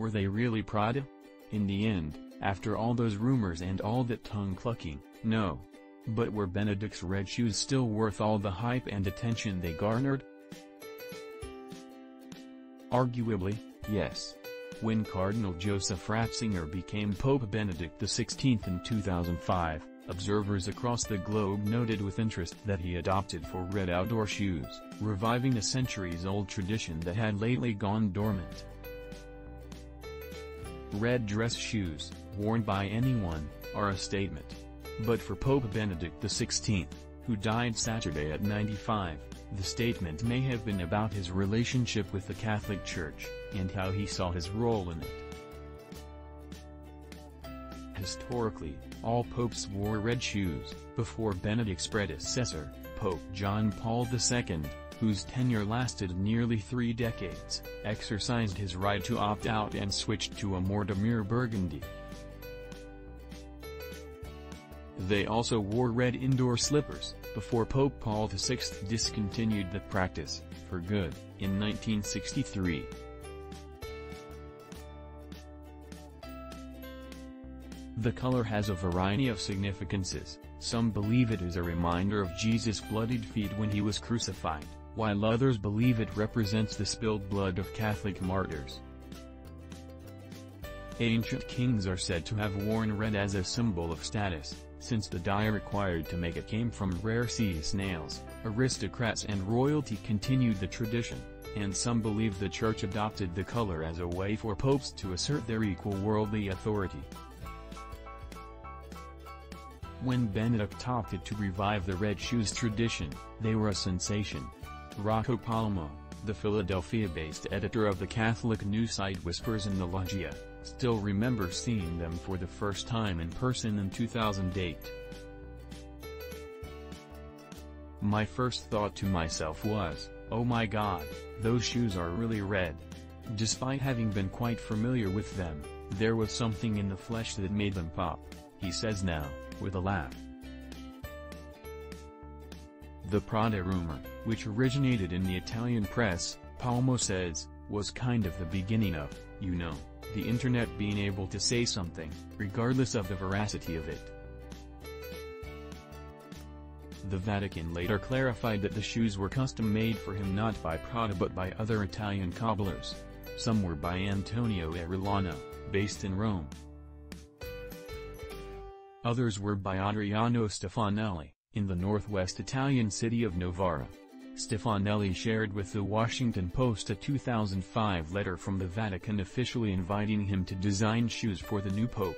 Were they really Prada? In the end, after all those rumors and all that tongue-clucking, no. But were Benedict's red shoes still worth all the hype and attention they garnered? Arguably, yes. When Cardinal Joseph Ratzinger became Pope Benedict XVI in 2005, observers across the globe noted with interest that he adopted for red outdoor shoes, reviving a centuries-old tradition that had lately gone dormant. Red dress shoes, worn by anyone, are a statement. But for Pope Benedict XVI, who died Saturday at 95, the statement may have been about his relationship with the Catholic Church, and how he saw his role in it. Historically, all popes wore red shoes, before Benedict's predecessor, Pope John Paul II, whose tenure lasted nearly three decades, exercised his right to opt out and switched to a more demure burgundy. They also wore red indoor slippers, before Pope Paul VI discontinued the practice, for good, in 1963. The color has a variety of significances, some believe it is a reminder of Jesus' bloodied feet when he was crucified, while others believe it represents the spilled blood of Catholic martyrs. Ancient kings are said to have worn red as a symbol of status, since the dye required to make it came from rare sea snails, aristocrats and royalty continued the tradition, and some believe the church adopted the color as a way for popes to assert their equal worldly authority. When Benedict opted to revive the red shoes tradition, they were a sensation. Rocco Palmo, the Philadelphia-based editor of the Catholic news site Whispers in the Loggia, still remembers seeing them for the first time in person in 2008. My first thought to myself was, oh my god, those shoes are really red. Despite having been quite familiar with them, there was something in the flesh that made them pop, he says now, with a laugh. The Prada rumor, which originated in the Italian press, Palmo says, was kind of the beginning of, you know, the internet being able to say something, regardless of the veracity of it. The Vatican later clarified that the shoes were custom-made for him not by Prada but by other Italian cobblers. Some were by Antonio Arellano, based in Rome. Others were by Adriano Stefanelli, in the northwest Italian city of Novara. Stefanelli shared with the Washington Post a 2005 letter from the Vatican officially inviting him to design shoes for the new pope.